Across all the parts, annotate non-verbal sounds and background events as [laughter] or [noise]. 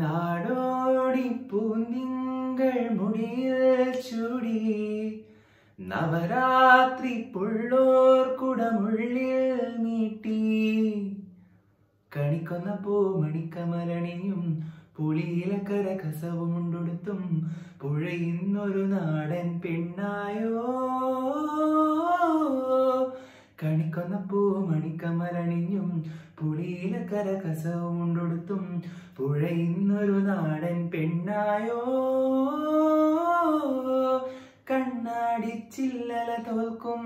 നാടോടി പൂന്തിങ്കൾ മുടിയിൽ ചൂടി നവരാത്രി പുള്ളോർ കുടമുള്ളിൽ മീട്ടി കണിക്കൊന്ന പൂമണിക്കമലണിയും പുളിയിലക്കര കസവും ഉണ്ടെടുത്തും പുഴയുന്നൊരു നാടൻ പെണ്ണായോ. കണിക്കൊന്ന പൂമണിക്കമലണിഞ്ഞും കരകസവും ഉണ്ടൊടുത്തും പുഴ പുഴയുന്നൊരു നാടൻ പെണ്ണായോ? കണ്ണാടി ചില്ലല തോൽക്കും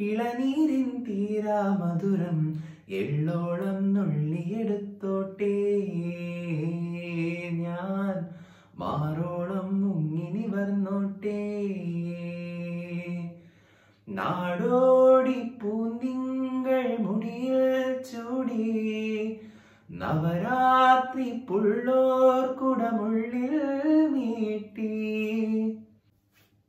ഇളനീരിൻ തീരാ മധുരം എള്ളോളം നുള്ളിയെടുത്തോട്ടേ. ഞാൻ മാറോളം മുങ്ങി നിവർന്നോട്ടേ നാടോടി പൂന്തിങ്കൾ മുടിയിൽ ചൂടി നവരാത്രി പുള്ളോർ കുടമുള്ളിൽ നീട്ടി.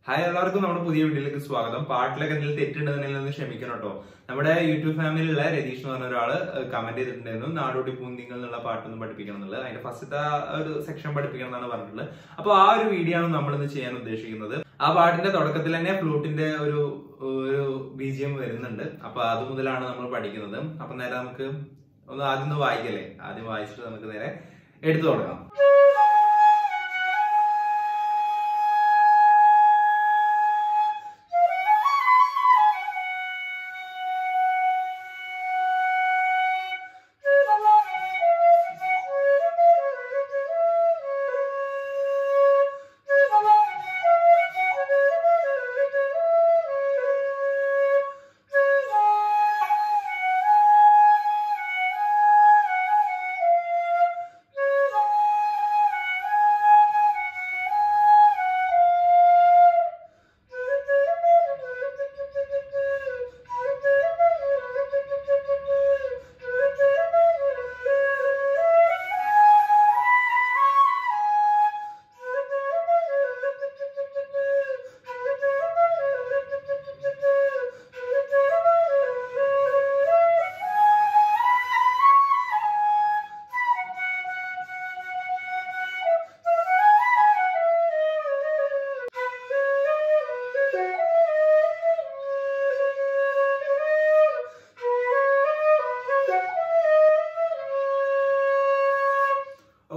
ഹായ് എല്ലാവർക്കും നമ്മുടെ പുതിയ വീഡിയോയിലേക്ക് സ്വാഗതം. പാട്ടിലൊക്കെ എന്തെങ്കിലും തെറ്റുണ്ടെന്നുണ്ടെങ്കിൽ ഒന്ന് ക്ഷമിക്കണം കേട്ടോ. നമ്മുടെ യൂട്യൂബ് ഫാമിലിയിലുള്ള രതീഷ് എന്ന് പറഞ്ഞ ഒരാൾ കമന്റ് ചെയ്തിട്ടുണ്ടായിരുന്നു. നാടോടി പൂന്തിങ്ങൾ എന്നുള്ള പാട്ടൊന്നും പഠിപ്പിക്കണം എന്നുള്ളത്. അതിന്റെ ഫസ്റ്റത്തെ ഒരു സെക്ഷൻ പഠിപ്പിക്കണം എന്നാണ് പറഞ്ഞിട്ടുള്ളത്. അപ്പൊ ആ ഒരു വീഡിയോ ആണ് നമ്മൾ ഇന്ന് ചെയ്യാൻ ഉദ്ദേശിക്കുന്നത്. ആ പാട്ടിന്റെ തുടക്കത്തിൽ തന്നെ ഫ്ലൂട്ടിന്റെ ഒരു ഒരു ബീജിയം വരുന്നുണ്ട്. അപ്പൊ അത് മുതലാണ് നമ്മൾ പഠിക്കുന്നത്. അപ്പൊ നേരെ നമുക്ക് ഒന്ന് ആദ്യം ഒന്ന് വായിക്കല്ലേ? ആദ്യം വായിച്ചിട്ട് നമുക്ക് നേരെ എടുത്തു തുടങ്ങാം.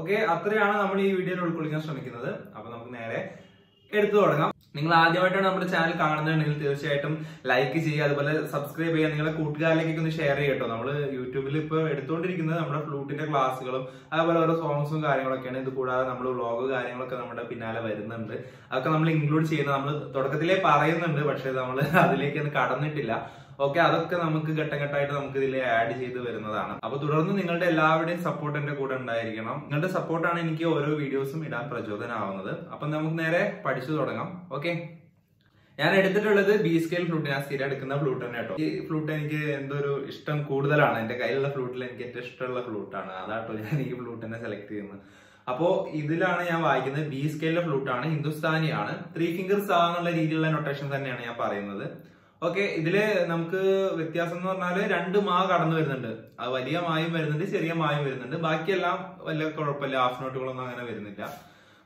ഓക്കെ അത്രയാണ് നമ്മൾ ഈ വീഡിയോയിൽ ഉൾക്കൊള്ളിക്കാൻ ശ്രമിക്കുന്നത്. അപ്പൊ നമുക്ക് നേരെ എടുത്തു തുടങ്ങാം. നിങ്ങൾ ആദ്യമായിട്ടാണ് നമ്മുടെ ചാനൽ കാണുന്നുണ്ടെങ്കിൽ തീർച്ചയായിട്ടും ലൈക്ക് ചെയ്യുക അതുപോലെ സബ്സ്ക്രൈബ് ചെയ്യുക നിങ്ങളുടെ കൂട്ടുകാരിലേക്കൊക്കെ ഒന്ന് ഷെയർ ചെയ്യട്ടോ നമ്മൾ യൂട്യൂബിൽ ഇപ്പോൾ എടുത്തുകൊണ്ടിരിക്കുന്നത് നമ്മുടെ ഫ്ലൂട്ടിന്റെ ക്ലാസ്സുകളും അതുപോലെ ഓരോ സോങ്സും കാര്യങ്ങളൊക്കെയാണ്. ഇത് കൂടാതെ നമ്മൾ വ്ളോഗ് കാര്യങ്ങളൊക്കെ നമ്മുടെ പിന്നാലെ വരുന്നുണ്ട്. അതൊക്കെ നമ്മൾ ഇൻക്ലൂഡ് ചെയ്യുന്നത് നമ്മൾ തുടക്കത്തിലേ പറയുന്നുണ്ട് പക്ഷെ നമ്മൾ [laughs] അതിലേക്ക് കടന്നിട്ടില്ല. ഓക്കെ അതൊക്കെ നമുക്ക് ഘട്ടം ഘട്ടമായിട്ട് നമുക്ക് ഇതിൽ ആഡ് ചെയ്ത് വരുന്നതാണ്. അപ്പൊ തുടർന്ന് നിങ്ങളുടെ എല്ലാവരുടെയും സപ്പോർട്ട് എന്റെ കൂടെ ഉണ്ടായിരിക്കണം. നിങ്ങളുടെ സപ്പോർട്ടാണ് എനിക്ക് ഓരോ വീഡിയോസും ഇടാൻ പ്രചോദനമാവുന്നത് അപ്പൊ നമുക്ക് നേരെ പഠിച്ചു തുടങ്ങാം. ഓക്കെ? ഞാൻ എടുത്തിട്ടുള്ളത് ബി സ്കെയിൽ ഫ്ലൂട്ട് ഞാൻ സ്ഥിരം എടുക്കുന്ന ഫ്ലൂട്ട് തന്നെ കേട്ടോ. ഈ ഫ്ലൂട്ട് എനിക്ക് എന്തോ ഒരു ഇഷ്ടം കൂടുതലാണ്. എന്റെ കയ്യിലുള്ള ഫ്ലൂട്ടിൽ എനിക്ക് ഏറ്റവും ഇഷ്ടമുള്ള ഫ്ലൂട്ടാണ് അതാട്ടോ ഞാൻ ഈ ഫ്ലൂട്ട് തന്നെ സെലക്ട് ചെയ്യുന്നത്. അപ്പോ ഇതിലാണ് ഞാൻ വായിക്കുന്നത് ബി സ്കെയിലിലെ ഫ്ലൂട്ടാണ് ഹിന്ദുസ്ഥാനിയാണ്. ത്രീ ഫിംഗർ സാ എന്നുള്ള രീതിയിലുള്ള നൊട്ടേഷൻ തന്നെയാണ് ഞാൻ പറയുന്നത്. ഓക്കെ ഇതിൽ നമുക്ക് വ്യത്യാസം എന്ന് പറഞ്ഞാൽ രണ്ട് മാ കടന്നു വരുന്നുണ്ട്. അത് വലിയ മായും വരുന്നുണ്ട് ചെറിയ മായും വരുന്നുണ്ട്. ബാക്കിയെല്ലാം വലിയ കുഴപ്പമില്ല ഹാഫ് നോട്ടുകളൊന്നും അങ്ങനെ വരുന്നില്ല.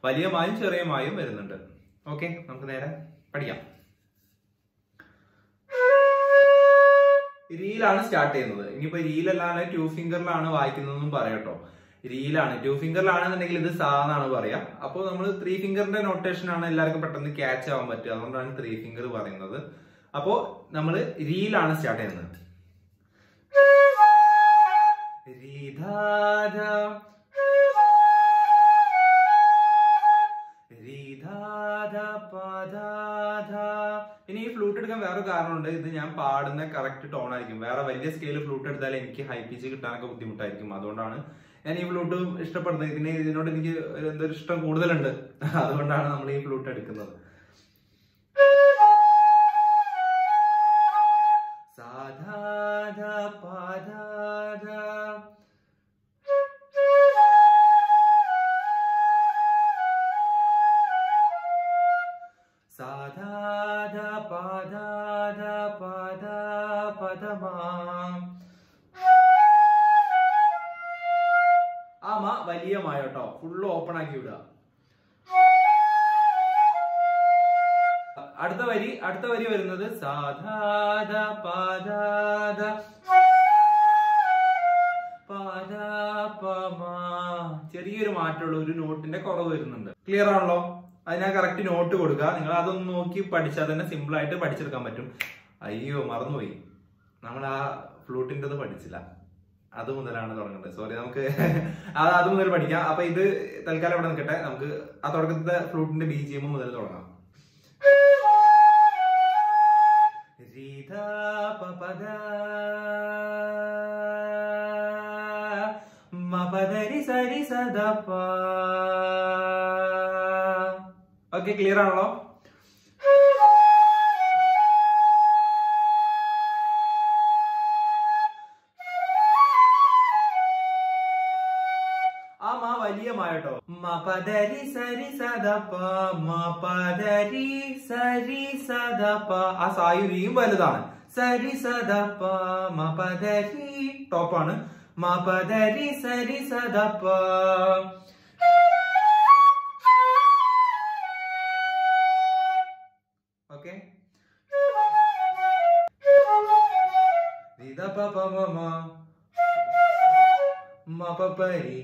വലിയ മായും ചെറിയ മായും വരുന്നുണ്ട്. ഓക്കെ നമുക്ക് നേരെ പഠിക്കാം. റീലാണ് സ്റ്റാർട്ട് ചെയ്യുന്നത്. ഇനിയിപ്പോ റീലല്ലാതെ ടു ഫിംഗറിലാണ് വായിക്കുന്നതെന്നും പറയാട്ടോ റീലാണ് ടു ഫിംഗറിലാണെന്നുണ്ടെങ്കിൽ ഇത് സാ എന്നാണ് പറയാ. അപ്പോൾ നമ്മൾ ത്രീ ഫിംഗറിന്റെ നോട്ടേഷൻ ആണ് എല്ലാവർക്കും പെട്ടെന്ന് ക്യാച്ച് ആവാൻ പറ്റുക. അതുകൊണ്ടാണ് ത്രീ ഫിംഗർ പറയുന്നത്. അപ്പോ നമ്മൾ രീലാണ് സ്റ്റാർട്ട് ചെയ്യുന്നത്. ഇനി ഈ ഫ്ലൂട്ട് എടുക്കാൻ വേറെ കാരണമുണ്ട്. ഇത് ഞാൻ പാടുന്ന കറക്റ്റ് ടോൺ ആയിരിക്കും. വേറെ വലിയ സ്കെയിൽ ഫ്ലൂട്ട് എടുത്താൽ എനിക്ക് ഹൈ പിച്ച് കിട്ടാനൊക്കെ ബുദ്ധിമുട്ടായിരിക്കും. അതുകൊണ്ടാണ് ഞാൻ ഈ ഫ്ലൂട്ട് ഇഷ്ടപ്പെടുന്നത്. ഇതിനെ ഇതിനോട് എനിക്ക് എന്തൊരു ഇഷ്ടം കൂടുതലുണ്ട്. അതുകൊണ്ടാണ് നമ്മൾ ഈ ഫ്ലൂട്ട് എടുക്കുന്നത്. സാധാധ പാദാദ പാദ പദമാ ആ മ വലിയ ഫുള്ള് ഓപ്പൺ ആക്കി വിടുക അടുത്ത വരി അടുത്ത വരി വരുന്നത് സാധാദ പാദാദ. ചെറിയൊരു മാറ്റമുള്ള ഒരു നോട്ടിന്റെ കുറവ് വരുന്നുണ്ട് ക്ലിയർ ആണല്ലോ അതിനാ കറക്റ്റ് നോട്ട് കൊടുക്കുക. നിങ്ങൾ അതൊന്ന് നോക്കി പഠിച്ചാൽ തന്നെ സിമ്പിൾ ആയിട്ട് പഠിച്ചെടുക്കാൻ പറ്റും. അയ്യോ മറന്നുപോയി. നമ്മൾ ആ ഫ്ലൂട്ടിന്റെത് പഠിച്ചില്ല. അത് മുതലാണ് തുടങ്ങേണ്ടത്. സോറി നമുക്ക് [laughs] അത് അത് മുതൽ പഠിക്കാം. അപ്പൊ ഇത് തൽക്കാലം ഇവിടെ നിൽക്കട്ടെ. നമുക്ക് ആ തുടക്കത്തെ ഫ്ലൂട്ടിന്റെ ബി ജി എം മുതൽ തുടങ്ങാം. സരി സദപ ഓക്കെ ക്ലിയർ ആണല്ലോ. ആ മാ വലിയ മായ കേട്ടോ. മപദരി സരി സദപ മപദരി സരി സദപ ആ സായുരിയും വലുതാണ്. സരി സദപ മപദരി ടോപ്പാണ് മപദരി സരി സദപ pa pa ma ma ma pa pa ri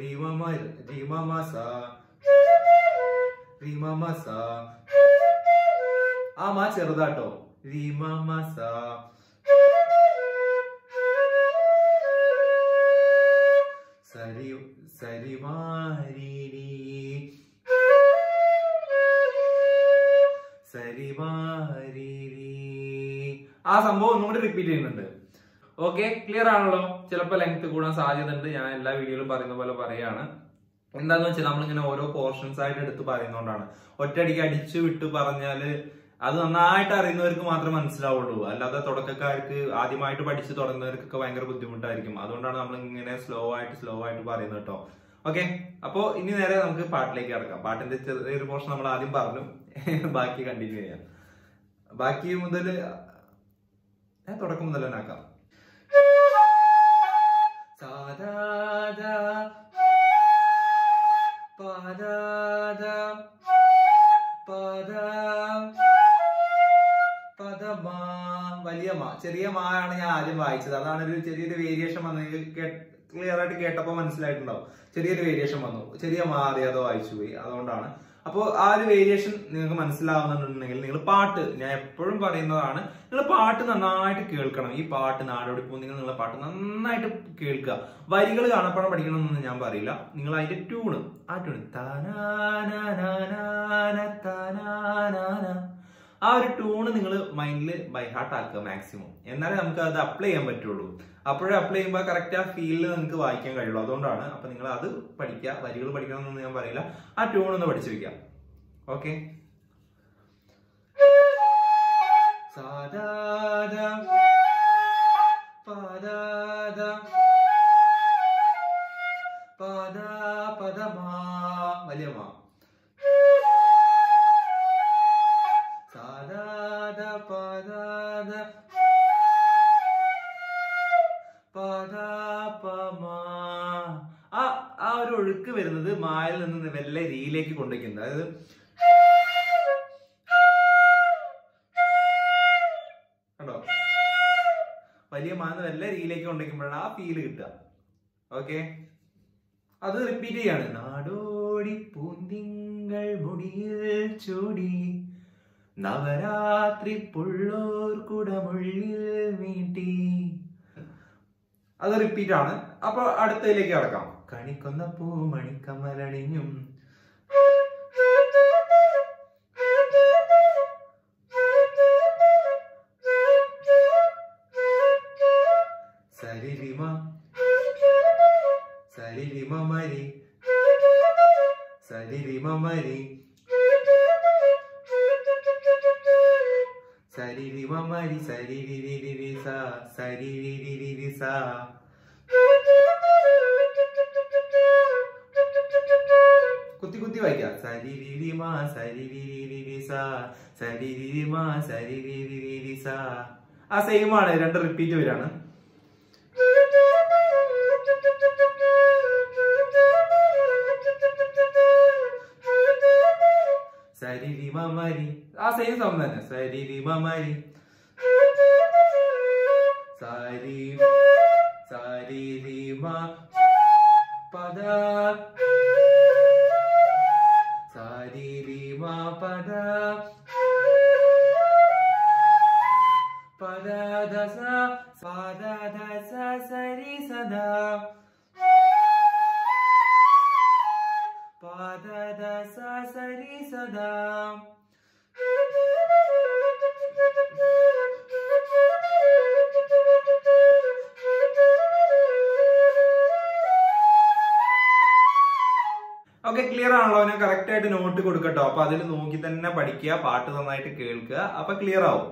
ri ma ma ri ma ma sa ri ma ma sa ആ മാ ചെറുതാട്ടോ രി മ മ സ സരി സരി മാ രി ആ സംഭവം ഒന്നുകൂടി റിപ്പീറ്റ് ചെയ്യുന്നുണ്ട്. ഓക്കെ ക്ലിയർ ആണല്ലോ. ചിലപ്പോൾ ലെങ്ത് കൂടാൻ സാധ്യത ഉണ്ട് ഞാൻ എല്ലാ വീഡിയോയിലും പറയുന്ന പോലെ പറയാണ്. എന്താന്ന് വെച്ചാൽ നമ്മളിങ്ങനെ ഓരോ പോർഷൻസ് ആയിട്ട് എടുത്ത് പറയുന്നോണ്ടാണ്. ഒറ്റയടിക്ക് അടിച്ചു വിട്ട് പറഞ്ഞാൽ അത് നന്നായിട്ട് അറിയുന്നവർക്ക് മാത്രമേ മനസ്സിലാവുള്ളൂ. അല്ലാതെ തുടക്കക്കാർക്ക് ആദ്യമായിട്ട് പഠിച്ചു തുടങ്ങുന്നവർക്കൊക്കെ ഭയങ്കര ബുദ്ധിമുട്ടായിരിക്കും. അതുകൊണ്ടാണ് നമ്മൾ ഇങ്ങനെ സ്ലോ ആയിട്ട് സ്ലോ ആയിട്ട് പറയുന്നത് കേട്ടോ. ഓക്കെ അപ്പോ ഇനി നേരെ നമുക്ക് പാട്ടിലേക്ക് കിടക്കാം. പാട്ടിന്റെ ചെറിയൊരു പോർഷൻ നമ്മൾ ആദ്യം പറഞ്ഞു. [laughs] ബാക്കി കണ്ടിന്യൂ ചെയ്യാം. ബാക്കി മുതൽ ഞാൻ തുടക്കം മുതൽ തന്നെ ആക്കാം. പദമാ വലിയ മാ ചെറിയ മാ ആണ് ഞാൻ ആദ്യം വായിച്ചത്. അതാണ് ഒരു ചെറിയൊരു വേരിയേഷൻ വന്നത്. ക്ലിയർ ആയിട്ട് കേട്ടപ്പോൾ മനസ്സിലായിട്ടുണ്ടാവും. ചെറിയൊരു വേരിയേഷൻ വന്നു. ചെറിയ മാ അറിയാതെ വായിച്ചു പോയി അതുകൊണ്ടാണ് അപ്പോൾ ആ ഒരു വേരിയേഷൻ നിങ്ങൾക്ക് മനസ്സിലാവുന്നുണ്ടെങ്കിൽ നിങ്ങൾ പാട്ട് ഞാൻ എപ്പോഴും പറയുന്നതാണ് നിങ്ങൾ പാട്ട് നന്നായിട്ട് കേൾക്കണം. ഈ പാട്ട് നാടോടി നിങ്ങൾ നിങ്ങളെ പാട്ട് നന്നായിട്ട് കേൾക്കുക. വരികൾ കാണപ്പാടം പഠിക്കണമെന്നൊന്നും ഞാൻ പറയില്ല. നിങ്ങൾ അതിന്റെ ട്യൂണ് ആ ട്യൂൺ ആ ഒരു ട്യൂണ് നിങ്ങൾ മൈൻഡിൽ ബൈ ഹാർട്ട് ആക്കുക മാക്സിമം എന്നാലേ നമുക്ക് അത് അപ്ലൈ ചെയ്യാൻ പറ്റുള്ളൂ. അപ്പോഴേ അപ്ലൈ ചെയ്യുമ്പോൾ കറക്റ്റ് ആ ഫീലിൽ നിങ്ങൾക്ക് വായിക്കാൻ കഴിയുള്ളൂ. അതുകൊണ്ടാണ് അപ്പൊ നിങ്ങൾ അത് പഠിക്കുക. വരികൾ പഠിക്കണമെന്നൊന്നും ഞാൻ പറയില്ല. ആ ട്യൂൺ ഒന്ന് പഠിച്ചു വെക്കാം ഓക്കെ പദാദ പദ പദമാ വലിയ ആ ആ ഒരു ഒഴുക്ക് വരുന്നത് മായിൽ നിന്ന് വെല്ല രീതിയിലേക്ക് കൊണ്ടുവയ്ക്കുന്നത് അതായത് കണ്ടോ? വലിയ മാന്ന് വെല്ല രീതിയിലേക്ക് കൊണ്ടുവയ്ക്കുമ്പോഴാണ് ആ ഫീൽ കിട്ടുക. ഓക്കെ അത് റിപ്പീറ്റ് ചെയ്യാണ്. നാടോടി പൂന്തിങ്കൾ മുടിയിൽ ചൂടി നവരാത്രി പുള്ളോർ കുടമുള്ളിൽ മീട്ടി അത് റിപ്പീറ്റ് ആണ്. അപ്പൊ അടുത്തതിലേക്ക് കടക്കാം. കണിക്കൊന്ന പൂമണിക്കമലണിഞ്ഞും സരിരിമ സരിരിമ മരി. സരിരിമ മരി. സരിരിമ മരി സരിരിരിരി സ സരിരിരിരി സ കുത്തി കുത്തി വായിക്കാം. സരിരിരിമ സരിരിരിരി സ സരിരിരിമ സരിരിരിരി സ ആ സെയിം ആണ്. രണ്ട് റിപ്പീറ്റ് വരാണ്. മരി ആ സെയിം സൗണ്ട് തന്നെ. സരി രി മ മരി സരി സരി രി മ പദ സരി രി മ പദ പദ ദസ പദ ദസ സരി സദാ ഓക്കെ ക്ലിയർ ആണല്ലോ ഞാൻ കറക്റ്റ് ആയിട്ട് നോട്ട് കൊടുക്കട്ടോ അപ്പൊ അതിൽ നോക്കി തന്നെ പഠിക്കുക പാട്ട് നന്നായിട്ട് കേൾക്കുക അപ്പൊ ക്ലിയർ ആവും.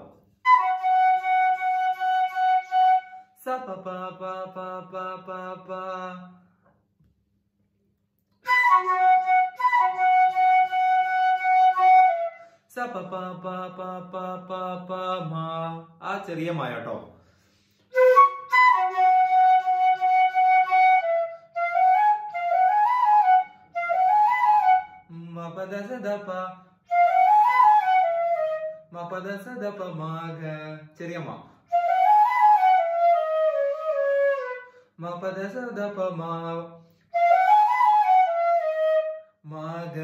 ആ ചെറിയ മായ പ ദ സ ദ പ മ പ ദ സ ദ പ മ ഗ ചെറിയ മ മ പ ദ സ ദ പ മ മ ഗ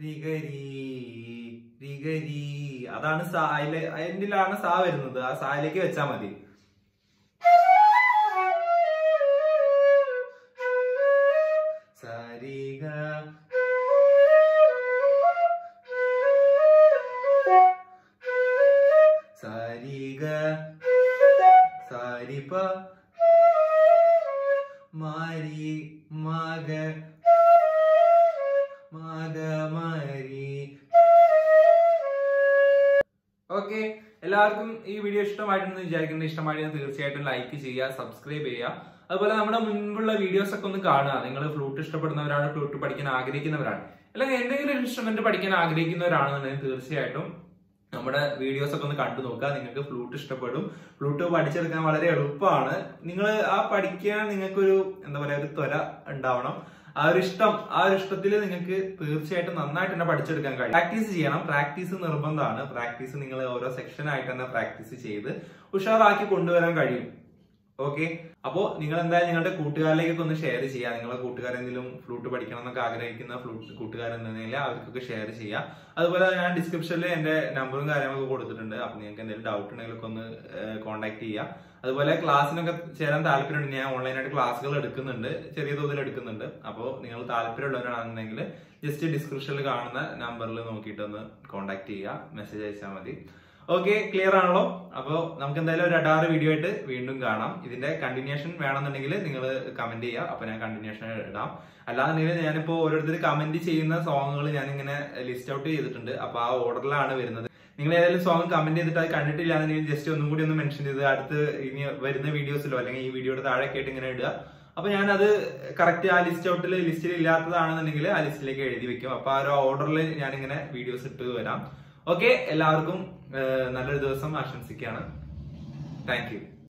റിഗരി റിഗരി അതാണ് സായിൽ അതിലാണ് സാ വരുന്നത്. ആ സായിലേക്ക് വെച്ചാ മതി. സരിഗ മാരി മഗ. മകമരി ഓക്കെ എല്ലാവർക്കും ഈ വീഡിയോ ഇഷ്ടമായിട്ടെന്ന് വിചാരിക്കുന്നത് ഇഷ്ടമായിട്ട് തീർച്ചയായിട്ടും ലൈക്ക് ചെയ്യുക സബ്സ്ക്രൈബ് ചെയ്യുക. അതുപോലെ നമ്മുടെ മുൻപുള്ള വീഡിയോസ് ഒക്കെ ഒന്ന് കാണുക. നിങ്ങൾ ഫ്ലൂട്ട് ഇഷ്ടപ്പെടുന്നവരാണ് ഫ്ലൂട്ട് പഠിക്കാൻ ആഗ്രഹിക്കുന്നവരാണ്. അല്ലെങ്കിൽ എന്തെങ്കിലും ഇൻസ്ട്രുമെന്റ് പഠിക്കാൻ ആഗ്രഹിക്കുന്നവരാണെന്നുണ്ടെങ്കിൽ തീർച്ചയായിട്ടും നമ്മുടെ വീഡിയോസ് ഒക്കെ ഒന്ന് കണ്ടു നോക്കുക. നിങ്ങൾക്ക് ഫ്ലൂട്ട് ഇഷ്ടപ്പെടും. ഫ്ലൂട്ട് പഠിച്ചെടുക്കാൻ വളരെ എളുപ്പമാണ്. നിങ്ങൾ ആ പഠിക്കാൻ നിങ്ങൾക്കൊരു എന്താ പറയാ ഒരു ത്വര ഉണ്ടാവണം. ആ ഒരു ഇഷ്ടം ആ ഒരു ഇഷ്ടത്തിൽ നിങ്ങൾക്ക് തീർച്ചയായിട്ടും നന്നായിട്ട് തന്നെ പഠിച്ചെടുക്കാൻ കഴിയും. പ്രാക്ടീസ് ചെയ്യണം. പ്രാക്ടീസ് നിർബന്ധമാണ്. പ്രാക്ടീസ് നിങ്ങൾ ഓരോ സെക്ഷൻ ആയിട്ട് തന്നെ പ്രാക്ടീസ് ചെയ്ത് ഉഷാറാക്കി കൊണ്ടുവരാൻ കഴിയും. ഓക്കെ അപ്പോ നിങ്ങൾ എന്തായാലും നിങ്ങളുടെ കൂട്ടുകാരിലേക്കൊക്കെ ഒന്ന് ഷെയർ ചെയ്യുക നിങ്ങളുടെ കൂട്ടുകാരെന്തെങ്കിലും ഫ്ലൂട്ട് പഠിക്കണം എന്നൊക്കെ ആഗ്രഹിക്കുന്ന ഫ്ലൂട്ട് കൂട്ടുകാരെന്നുണ്ടെങ്കിൽ അവർക്കൊക്കെ ഷെയർ ചെയ്യുക അതുപോലെ ഞാൻ ഡിസ്ക്രിപ്ഷനിൽ എന്റെ നമ്പറും കാര്യങ്ങളൊക്കെ കൊടുത്തിട്ടുണ്ട്. അപ്പൊ നിങ്ങൾക്ക് എന്തെങ്കിലും ഡൗട്ട് ഉണ്ടെങ്കിലൊക്കെ ഒന്ന് കോൺടാക്ട് ചെയ്യുക അതുപോലെ ക്ലാസ്സിനൊക്കെ ചേരാൻ താല്പര്യമുണ്ട്. ഞാൻ ഓൺലൈനായിട്ട് ക്ലാസ്സുകൾ എടുക്കുന്നുണ്ട്. ചെറിയ തോതിൽ എടുക്കുന്നുണ്ട്. അപ്പോൾ നിങ്ങൾ താല്പര്യമുള്ളവരാണെന്നുണ്ടെങ്കിൽ ജസ്റ്റ് ഡിസ്ക്രിപ്ഷനിൽ കാണുന്ന നമ്പറിൽ നോക്കിയിട്ടൊന്ന് കോൺടാക്ട് ചെയ്യുക മെസ്സേജ് അയച്ചാൽ മതി. ഓക്കെ ക്ലിയർ ആണല്ലോ. അപ്പോൾ നമുക്ക് എന്തായാലും ഒരു അടാറ് വീഡിയോ ആയിട്ട് വീണ്ടും കാണാം. ഇതിന്റെ കണ്ടിന്യൂഷൻ വേണമെന്നുണ്ടെങ്കിൽ നിങ്ങൾ കമന്റ് ചെയ്യുക. അപ്പൊ ഞാൻ കണ്ടിന്യൂഷൻ ഇടാം. അല്ലാന്നുണ്ടെങ്കിൽ ഞാനിപ്പോ ഓരോരുത്തർ കമന്റ് ചെയ്യുന്ന സോങ്ങുകൾ ഞാൻ ഇങ്ങനെ ലിസ്റ്റ് ഔട്ട് ചെയ്തിട്ടുണ്ട്. അപ്പൊ ആ ഓർഡറിലാണ് വരുന്നത്. നിങ്ങൾ ഏതെങ്കിലും സോങ് കമന്റ് ചെയ്തിട്ട് അത് കണ്ടിട്ടില്ല എന്നുണ്ടെങ്കിൽ ജസ്റ്റ് ഒന്നും കൂടി ഒന്ന് മെൻഷൻ ചെയ്ത് അടുത്ത് ഇനി വരുന്ന വീഡിയോസിലോ അല്ലെങ്കിൽ ഈ വീഡിയോയുടെ താഴെ കേട്ട് ഇങ്ങനെ ഇടുക. അപ്പൊ ഞാൻ അത് കറക്റ്റ് ആ ലിസ്റ്റ് ഔട്ടിൽ ലിസ്റ്റിൽ ഇല്ലാത്തതാണെന്നുണ്ടെങ്കിൽ ആ ലിസ്റ്റിലേക്ക് എഴുതി വെക്കും. അപ്പൊ ആ ഒരു ഓർഡറിൽ ഞാൻ ഇങ്ങനെ വീഡിയോസ് ഇട്ട് വരാം. ഓക്കെ എല്ലാവർക്കും നല്ലൊരു ദിവസം ആശംസിക്കുകയാണ്. Thank you.